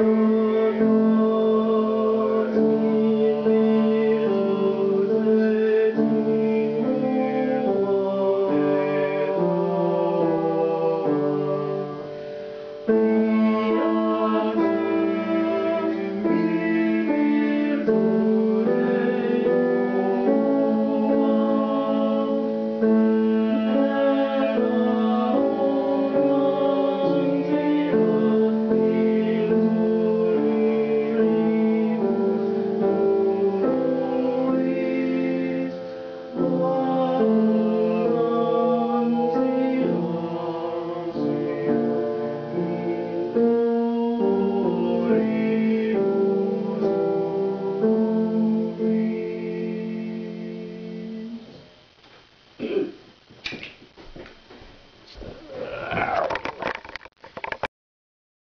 you.